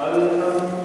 الحمد